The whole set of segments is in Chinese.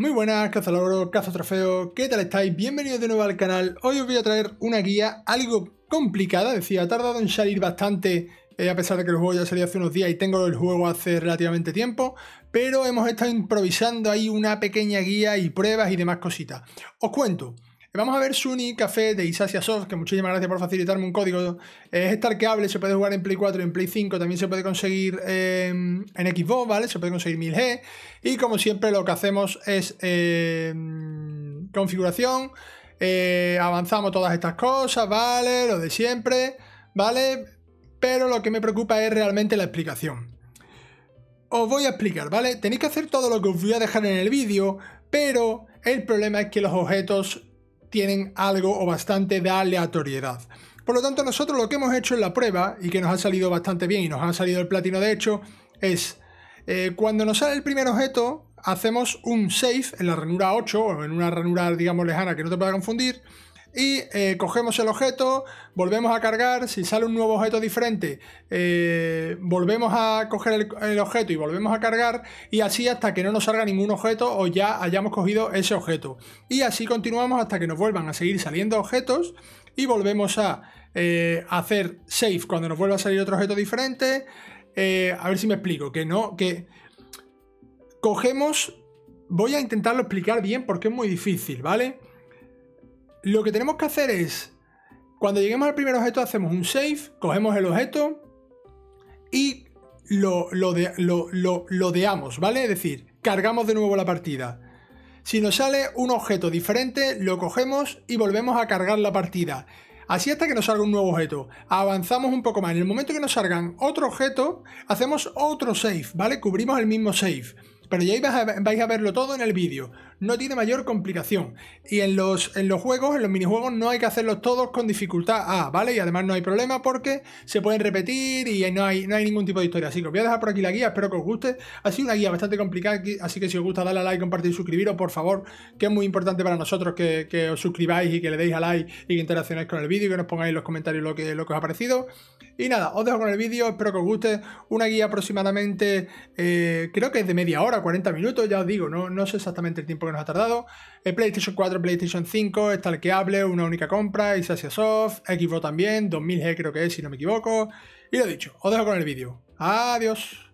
Muy buenas, cazalogro, caza trofeo, ¿qué tal estáis? Bienvenidos de nuevo al canal. Hoy os voy a traer una guía algo complicada, decía, ha tardado en salir bastante, eh, a pesar de que el juego ya salió hace unos días y tengo el juego hace relativamente tiempo, pero hemos estado improvisando ahí una pequeña guía y pruebas y demás cositas. Os cuento. Vamos a ver Sunny Café de Isasia Soft, que muchísimas gracias por facilitarme un código. Es starkeable, se puede jugar en Play 4 y en Play 5, también se puede conseguir en Xbox, ¿vale? Se puede conseguir 1000G. Y como siempre lo que hacemos es em, configuración, eh, avanzamos todas estas cosas, ¿vale? Lo de siempre, ¿vale? Pero lo que me preocupa es realmente la explicación. Os voy a explicar, ¿vale? Tenéis que hacer todo lo que os voy a dejar en el vídeo, pero el problema es que los objetos tienen algo o bastante de aleatoriedad. Por lo tanto, nosotros lo que hemos hecho en la prueba, y que nos ha salido bastante bien y nos ha salido el platino de hecho, es eh, cuando nos sale el primer objeto, hacemos un save en la ranura 8 o en una ranura, digamos, lejana que no te pueda confundir, y eh, cogemos el objeto, volvemos a cargar, si sale un nuevo objeto diferente, eh, volvemos a coger el, objeto y volvemos a cargar y así hasta que no nos salga ningún objeto o ya hayamos cogido ese objeto. Y así continuamos hasta que nos vuelvan a seguir saliendo objetos y volvemos a eh, hacer save cuando nos vuelva a salir otro objeto diferente. a ver si me explico, que no, que cogemos... Voy a intentarlo explicar bien porque es muy difícil, ¿vale? Lo que tenemos que hacer es, cuando lleguemos al primer objeto, hacemos un save, cogemos el objeto y lo, lo, lo, deamos, ¿vale? Es decir, cargamos de nuevo la partida. Si nos sale un objeto diferente, lo cogemos y volvemos a cargar la partida. Así hasta que nos salga un nuevo objeto. Avanzamos un poco más. En el momento que nos salgan otro objeto, hacemos otro save, ¿vale? Cubrimos el mismo save. Pero ya vais a, verlo todo en el vídeo. No tiene mayor complicación. Y en los, en los juegos, en los minijuegos, no hay que hacerlos todos con dificultad A, ¿vale? Y además no hay problema porque se pueden repetir y no hay, no hay ningún tipo de historia. Así que os voy a dejar por aquí la guía, espero que os guste. Ha sido una guía bastante complicada, así que si os gusta, dale a like, compartir y suscribiros, por favor, que es muy importante para nosotros que, os suscribáis y que le deis a like y que interaccionéis con el vídeo y que nos pongáis en los comentarios lo que, lo que os ha parecido. Y nada, os dejo con el vídeo, espero que os guste. Una guía aproximadamente, eh, creo que es de media hora 40 minutos, ya os digo, no, no sé exactamente el tiempo nos ha tardado. El PlayStation 4, PlayStation 5, está el que hable, una única compra, Isasia Soft, Xbox también, 2000G creo que es, si no me equivoco. Y lo dicho, os dejo con el vídeo. Adiós.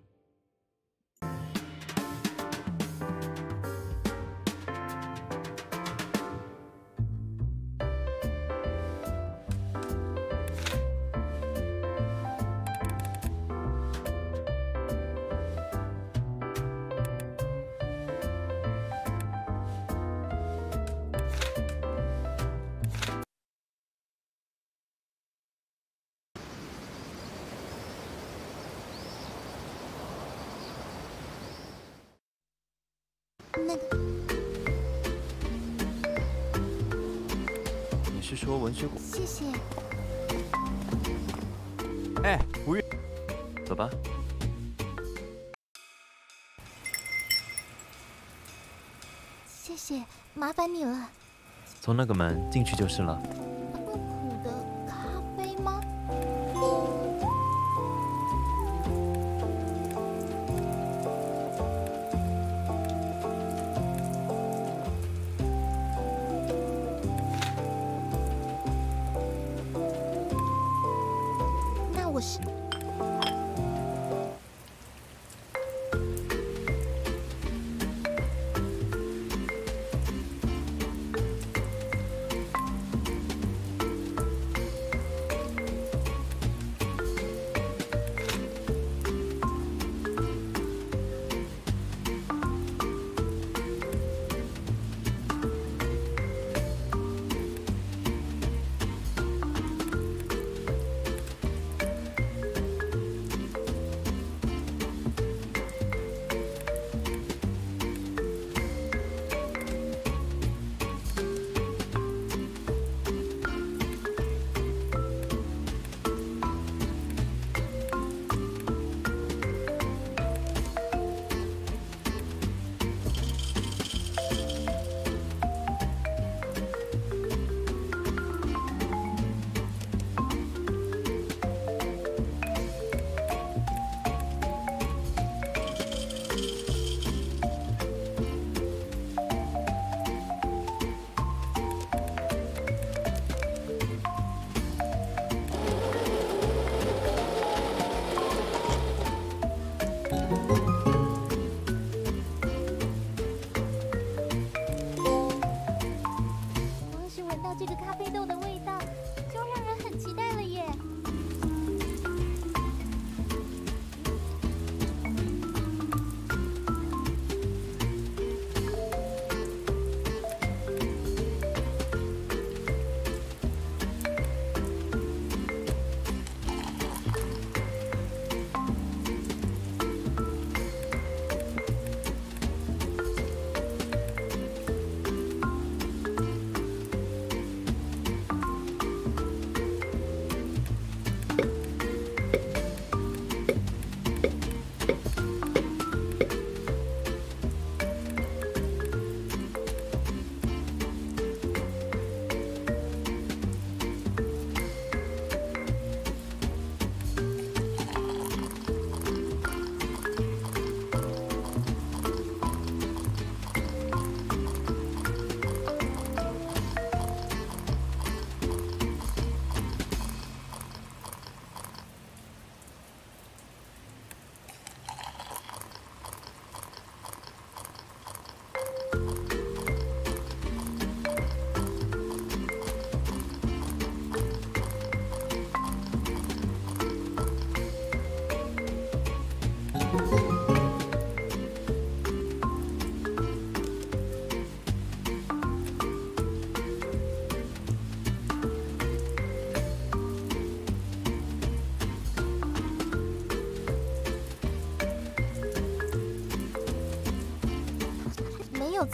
从那个门进去就是了。这个咖啡豆的味道就让人很期待了耶。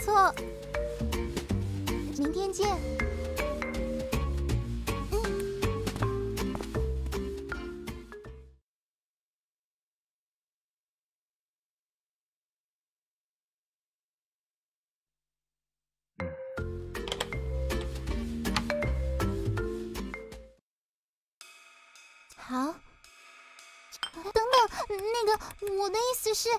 错。明天见。好，等等，那个，我的意思是。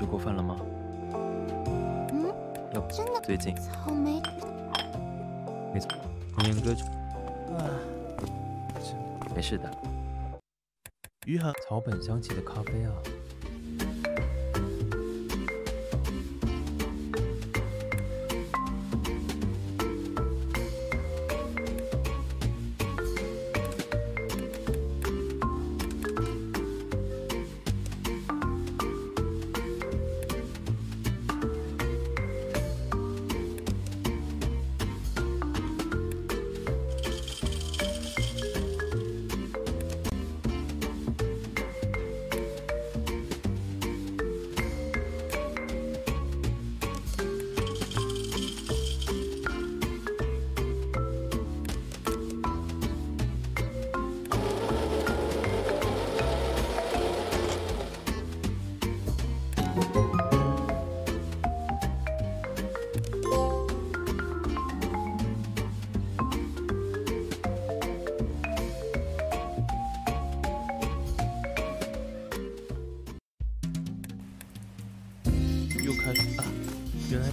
你吃过饭了吗？嗯，要不真的？最近。草莓，没错，童言歌曲。啊，没事的。余杭草本香气的咖啡啊，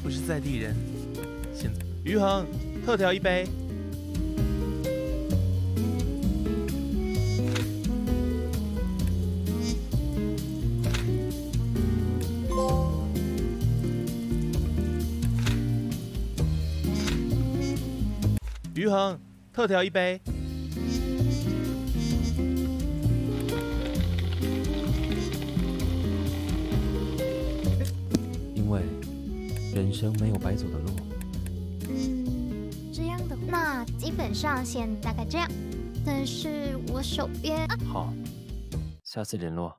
不是在地人。现在余恒特调一杯。余恒特调一杯。生没有白走的路。嗯，这样的，那基本上先大概这样。但是我手边啊，好，下次联络。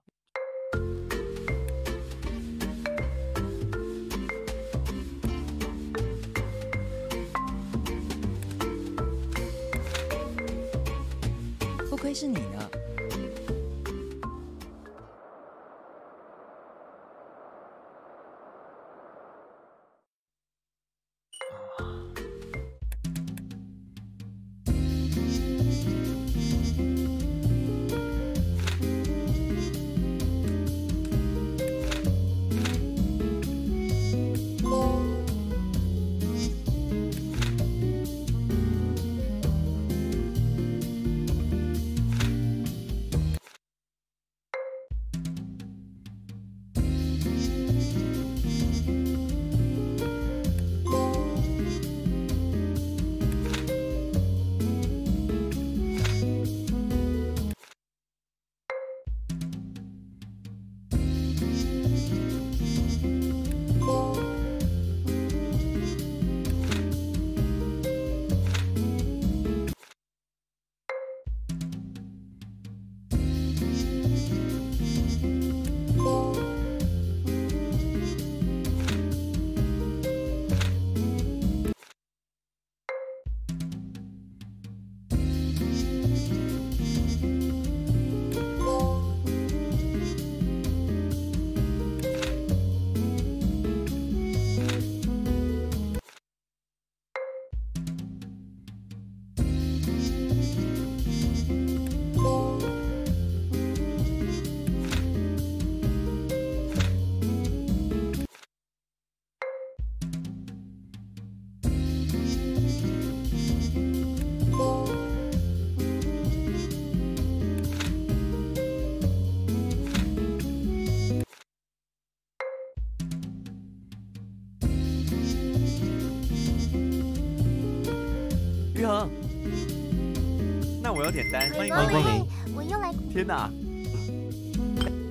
点单，欢迎光临。我又来。天哪，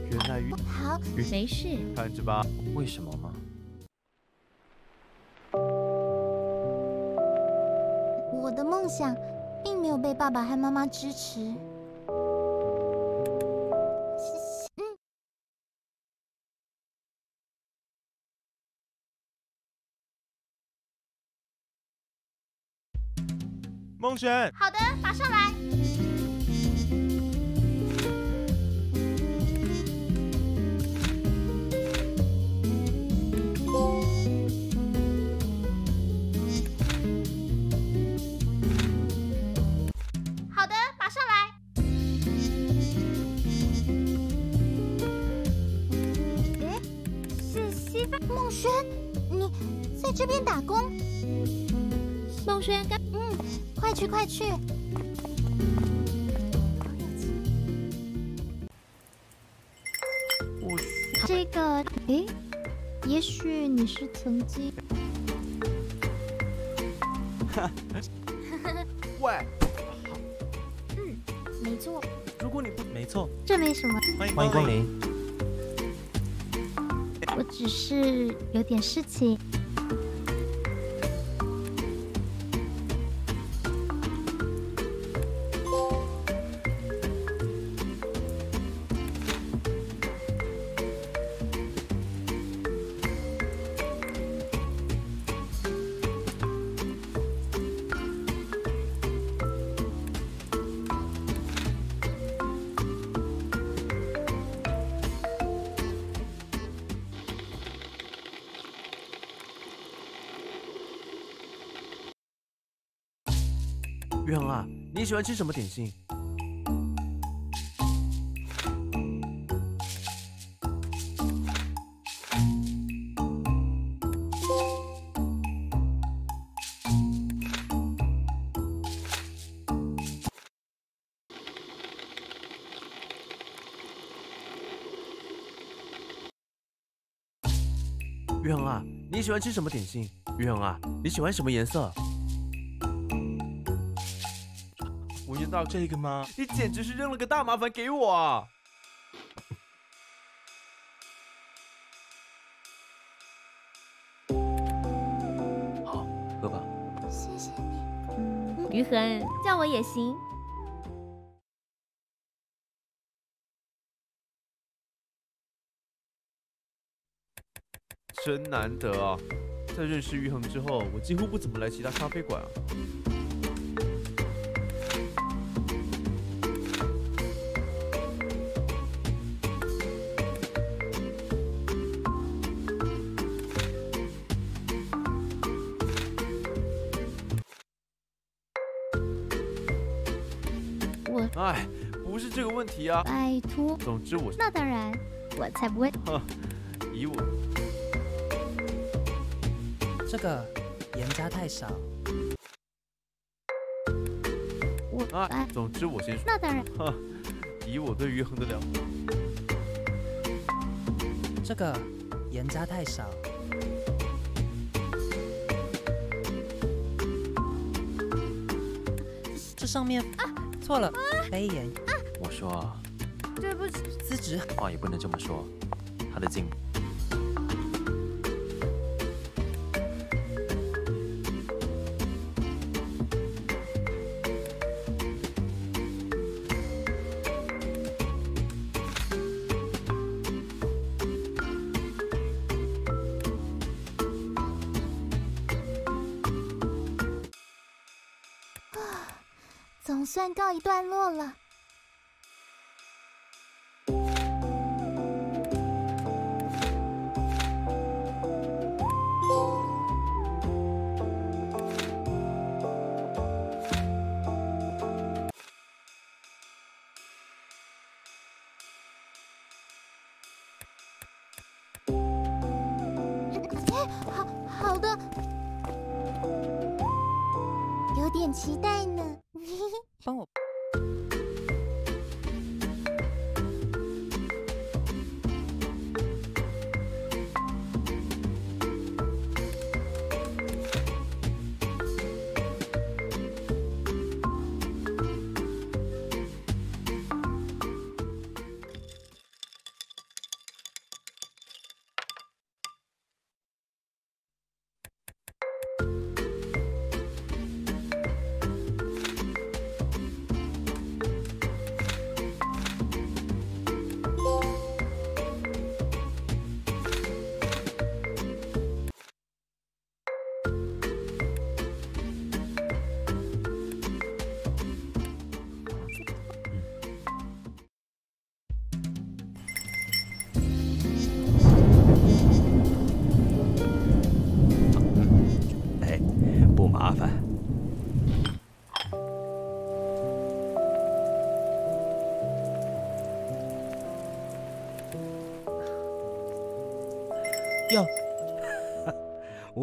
原来鱼好，没事，看着吧，为什么吗？我的梦想并没有被爸爸和妈妈支持。嗯，梦璇，好的，马上来。西方梦轩，你在这边打工？孟轩刚嗯，快去快去！我这个，诶，也许你是曾经 喂，嗯，没错，如果你不没错，这没什么，欢迎欢迎光临。我只是有点事情。喜欢吃什么点心？于恒啊，你喜欢吃什么点心？于恒啊，你喜欢什么颜色？我用到这个吗？你简直是扔了个大麻烦给我啊！好，喝吧。谢谢你。于恒叫我也行。真难得啊！在认识于恒之后，我几乎不怎么来其他咖啡馆。拜托，总之我，那当然，我才不会。以我。这个盐加太少，我啊哎，，总之我先说，那当然，以我对于恒的了。解，这个盐加太少，这上面错了，杯盐。我说。啊，对不起，辞职。话也不能这么说。他的进步，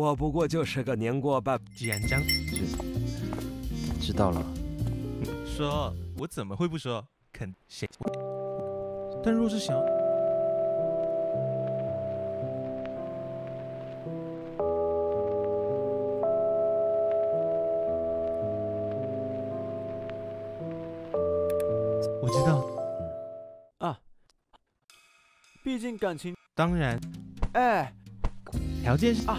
我不过就是个年过半。既然将知道了。说，我怎么会不说？肯谁？但若是想，我知道，啊，毕竟感情，当然，哎，条件是啊。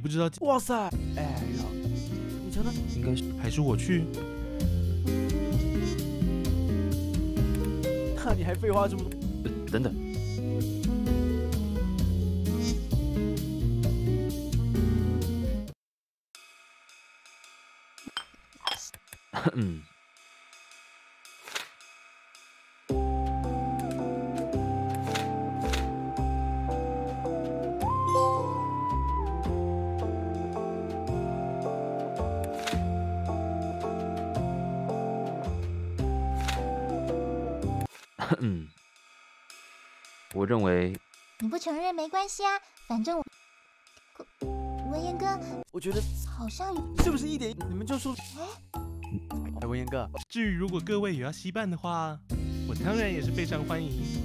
不知道，哇塞，哎呀，你觉得，应该是还是我去？那你还废话这么多？嗯，我认为你不承认没关系啊，反正我文言哥我觉得好像是不是一点你们就说，哎，文言哥，至于如果各位有要稀办的话，我当然也是非常欢迎。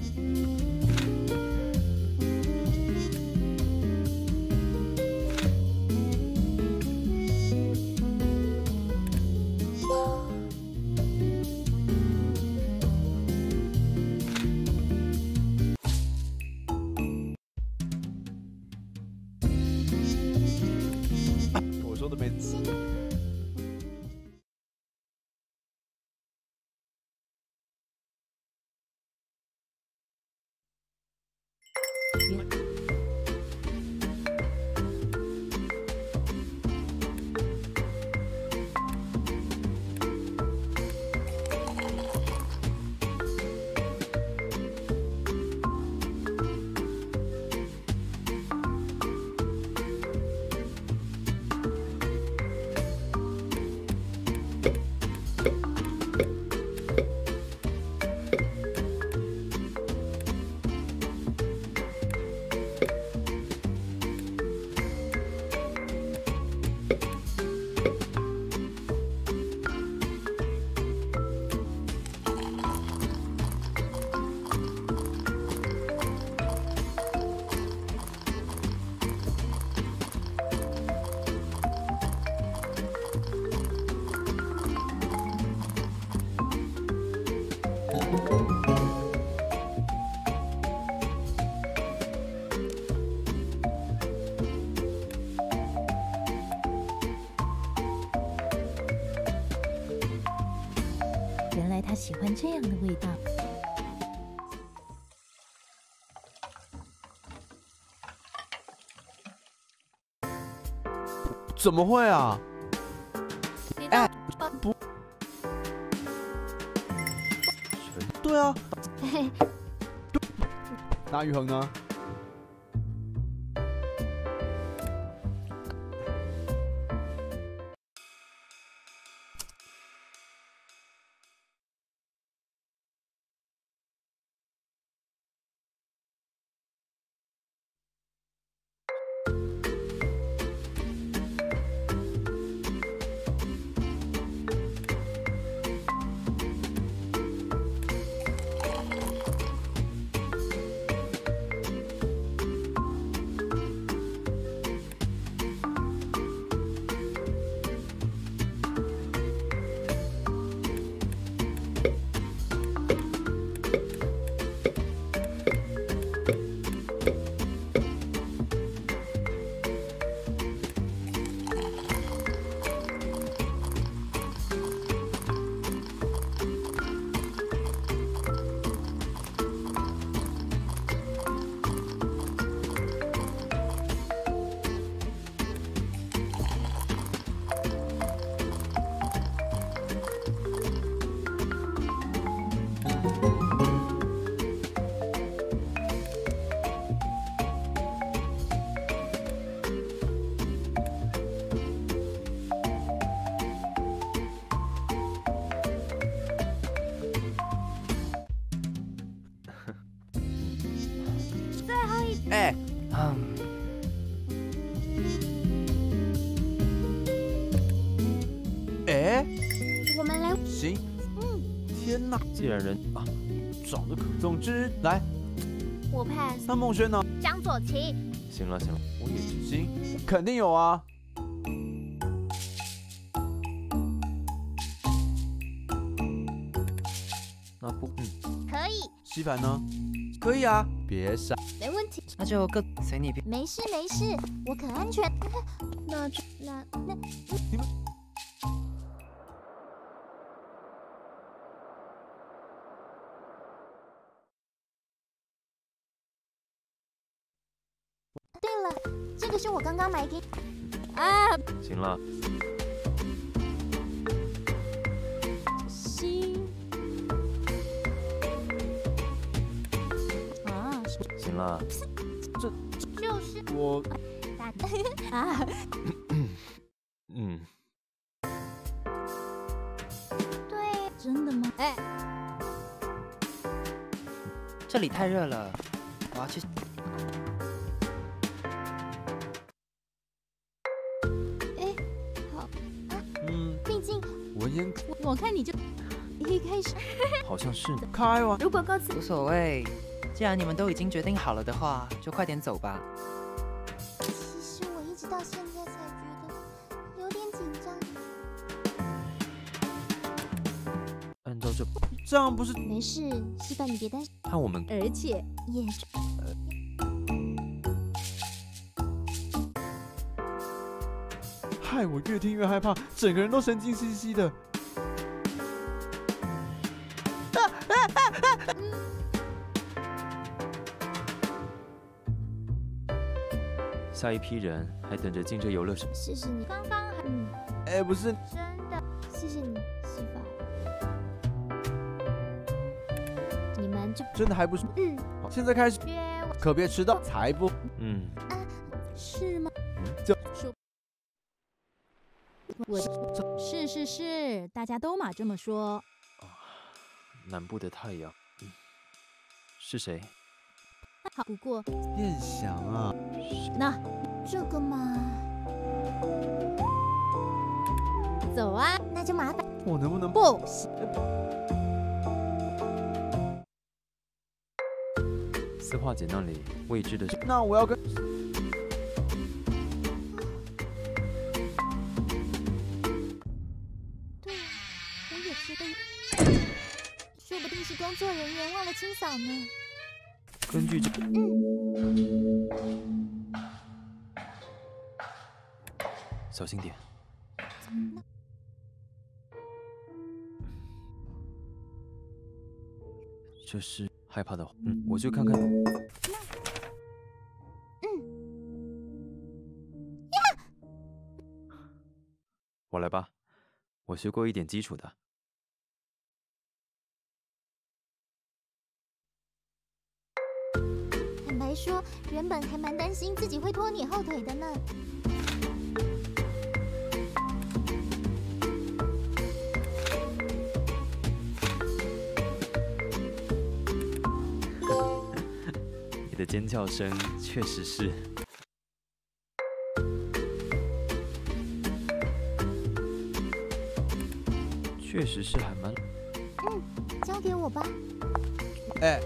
怎么会啊？哎，不，对啊，嘿，那宇恒呢？既然人啊，长得可……总之来，我 pass。那孟轩呢？江左奇，行了行了，我也是。行，肯定有啊。那不，嗯，可以，西凡呢？可以啊，别傻。没问题。那就各随你便。没事没事，我可安全。那就那那你们了，这个是我刚刚买给啊，行了，心啊行了，这就是。我。大啊！嗯，对，真的吗？哎，这里太热了，我要去。我我看你就一开始好像是。开玩如果告辞无所谓，既然你们都已经决定好了的话，就快点走吧。其实我一直到现在才觉得有点紧张。按照这，这样不是没事，西凡你别担心，看我们而且也害我越听越害怕，整个人都神经兮兮的。下一批人还等着进这游乐场。谢谢你，刚刚还嗯，哎，不是，真的谢谢你，西凡。你们就真的还不是。嗯现在开始，约可别迟到，才不。我是是是，大家都嘛这么说。南部的太阳，嗯，是谁？好，不过燕翔啊，那这个嘛，走啊，那就麻烦。我能不能不行，四化姐那里未知的是，那我要跟 说不定是工作人员忘了清扫呢。根据这，嗯小心点。这是害怕的话，嗯，我去看看。嗯我来吧，我学过一点基础的。说，原本还蛮担心自己会拖你后腿的呢。你的尖叫声确实是。确实是还蛮……嗯，交给我吧。哎，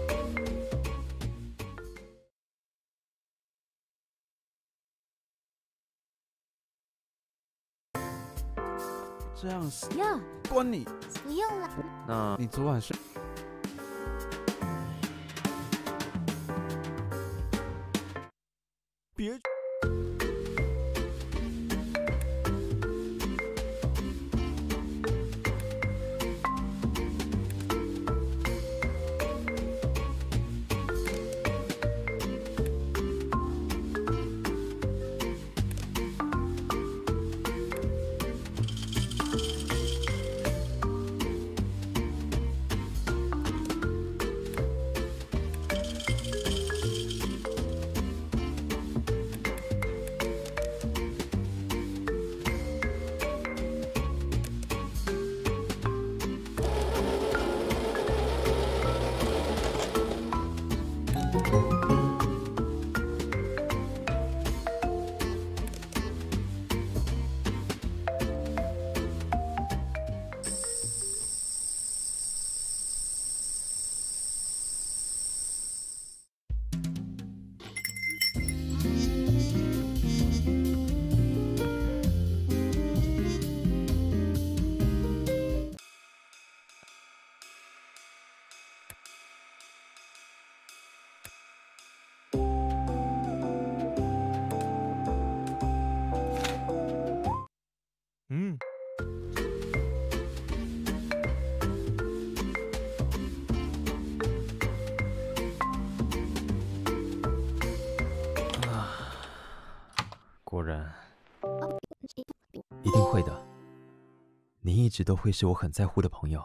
这样是呀，关你。不用了。那你昨晚睡？别。一定会的。你一直都会是我很在乎的朋友。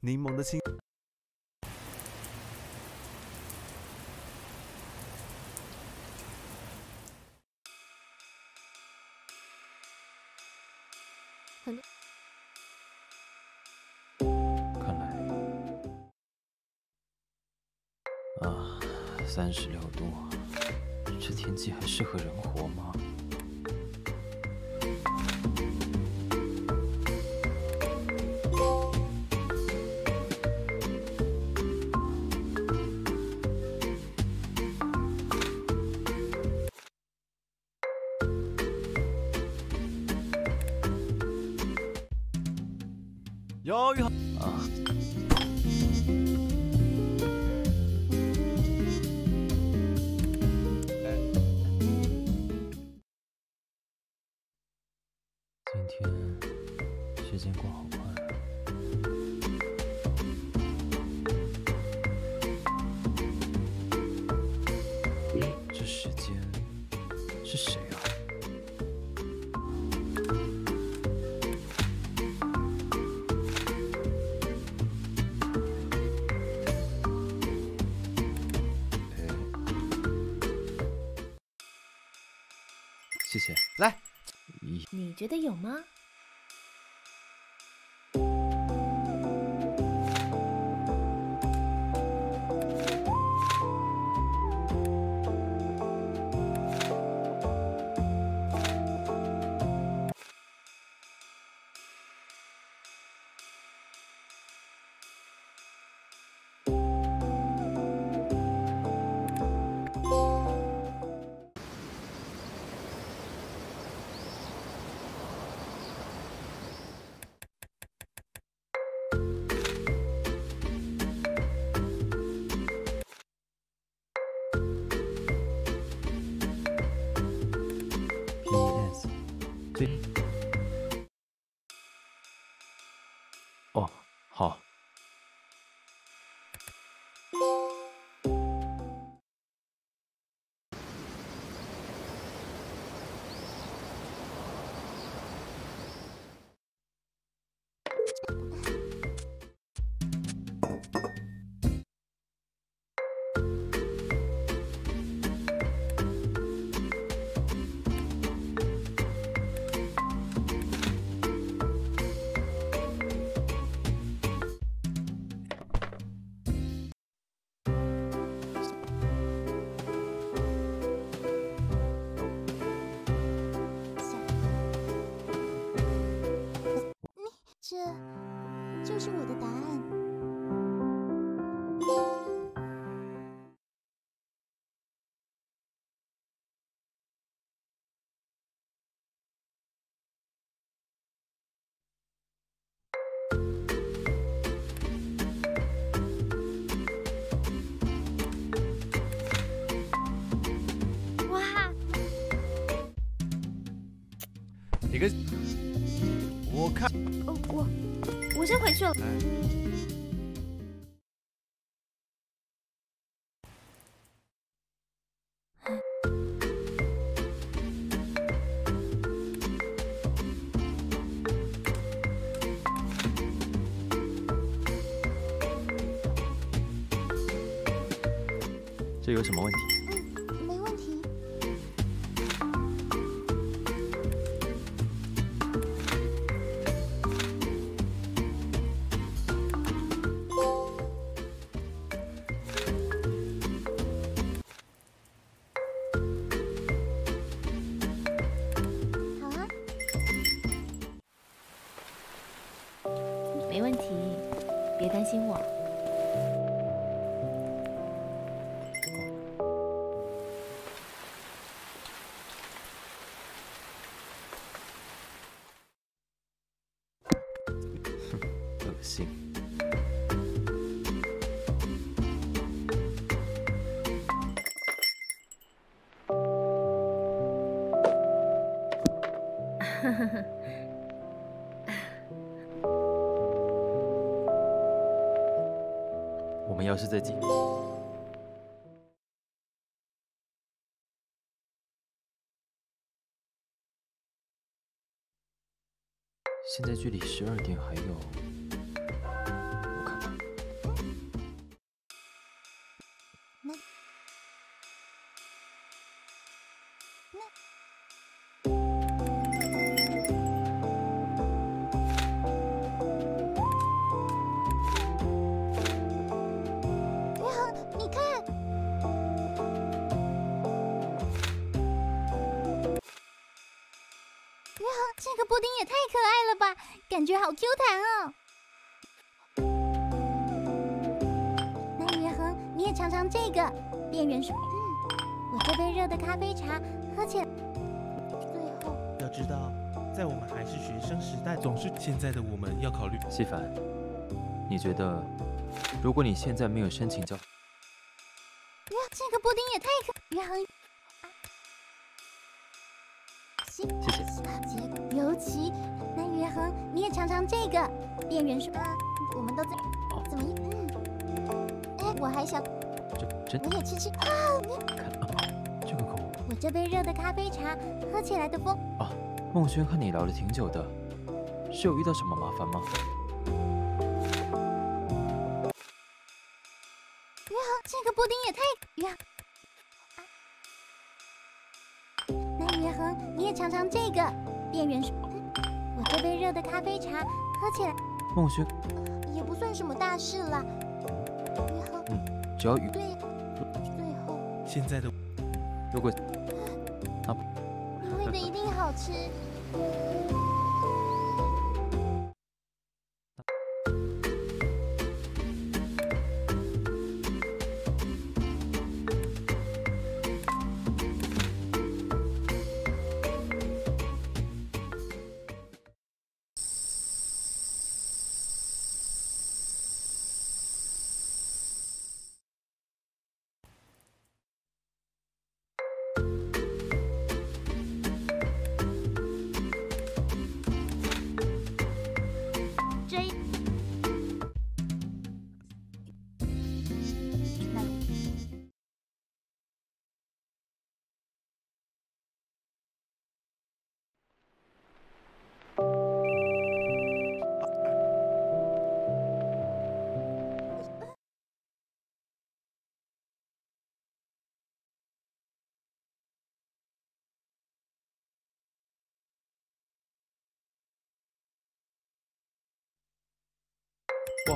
柠檬的心。今天时间过好快你觉得有吗？这我看哦，我我先回去了。这有什么问题？距离十二点还有，我看看。约翰，你看，约翰，这个布丁也太可爱了吧，感觉好 Q 弹哦。那约翰，你也尝尝这个变圆水。嗯，我这杯热的咖啡茶喝起来，最后要知道，在我们还是学生时代，总是现在的我们要考虑。西凡，你觉得，如果你现在没有申请交，约这个布丁也太可，约翰。尝尝这个变圆水。啊，我们都在哦怎么样？嗯，哎，我还想，我也吃吃啊。看啊，这个口味我这杯热的咖啡茶喝起来的风，啊。孟轩和你聊了挺久的，是有遇到什么麻烦吗？约翰，这个布丁也太呀。那约翰，你也尝尝这个变圆水。嗯，我这杯热的咖啡茶喝起来孟轩，也不算什么大事啦。约翰，只要雨。对，最后。现在的如果你喂的一定好吃。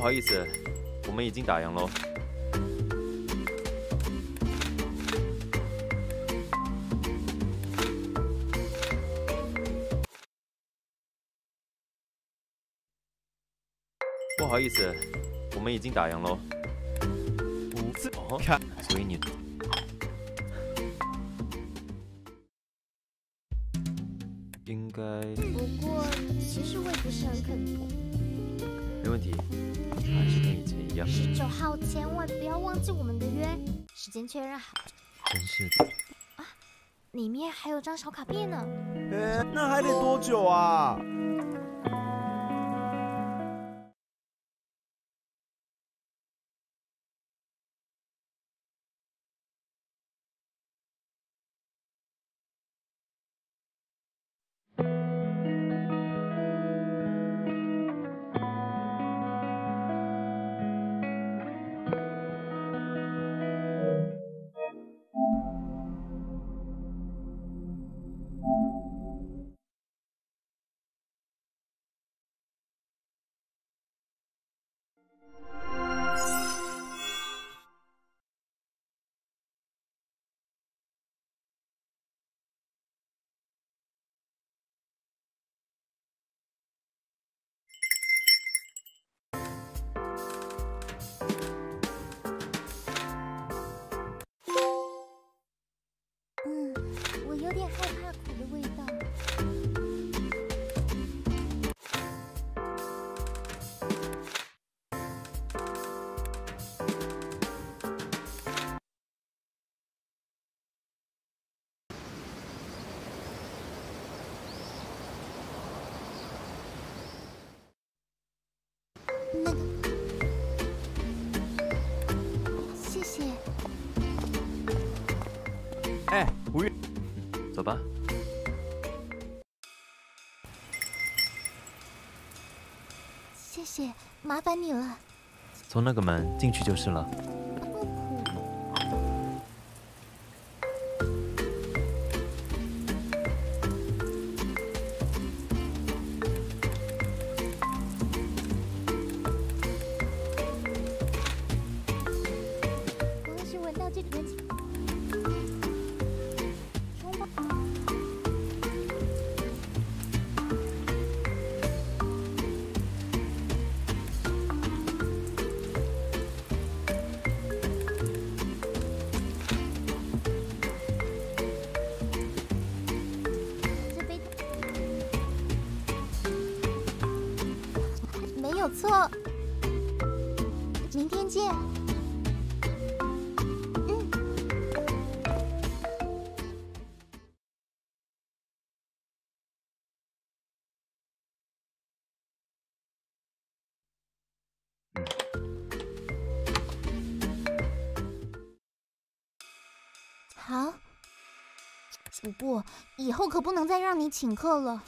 好意思，我们已经打烊喽。不好意思，我们已经打烊喽。五次哦，看，所以你应该不过其实我也不是很肯读。没问题，还是跟以前一样。十九号千万不要忘记我们的约，时间确认好，真是的，啊里面还有张小卡片呢。哎，那还得多久啊？姐，麻烦你了。从那个门进去就是了。错。明天见。嗯。好。不过以后可不能再让你请客了。